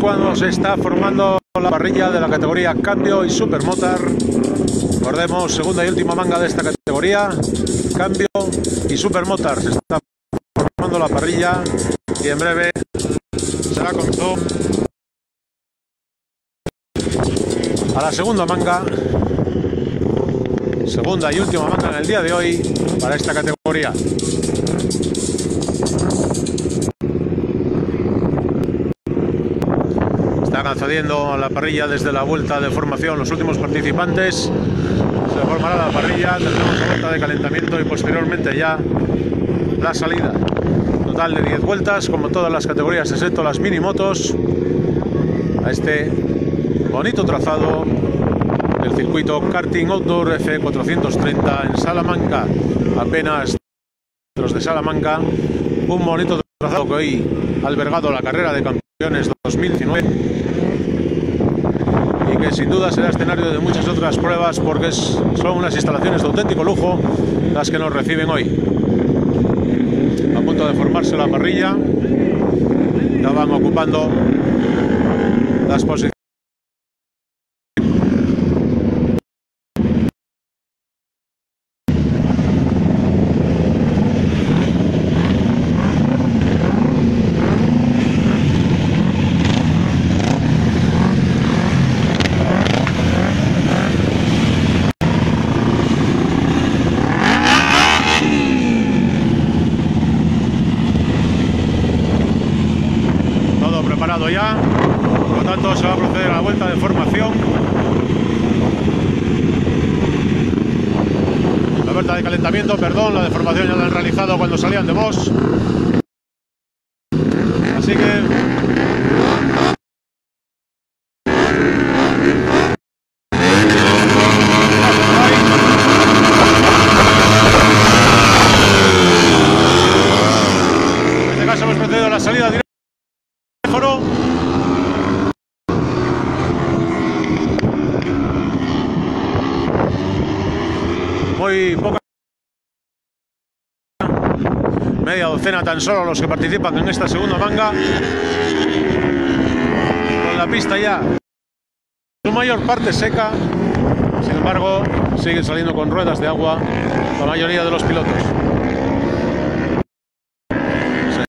cuando se está formando la parrilla de la categoría cambio y supermotor. Recordemos, segunda y última manga de esta categoría, cambio y supermotor. Se está formando la parrilla y en breve será comenzó a la segunda manga. Segunda y última manga en el día de hoy para esta categoría. Están accediendo a la parrilla desde la vuelta de formación los últimos participantes. Se formará la parrilla, tendremos la vuelta de calentamiento y posteriormente ya la salida. Total de 10 vueltas, como todas las categorías, excepto las mini motos, a este bonito trazado del circuito Karting Outdoor F430 en Salamanca. Apenas de Salamanca, un bonito trazado que hoy ha albergado la carrera de campeones 2019 y que sin duda será escenario de muchas otras pruebas porque son unas instalaciones de auténtico lujo las que nos reciben hoy. A punto de formarse la parrilla, ya van ocupando las posiciones. Ya, por lo tanto se va a proceder a la vuelta de formación. La vuelta de calentamiento, perdón, la de formación ya la han realizado cuando salían de Bosch. Así que este salida directa. Muy poca media docena tan solo los que participan en esta segunda manga. Con la pista ya su mayor parte seca sin embargo siguen saliendo con ruedas de agua la mayoría de los pilotos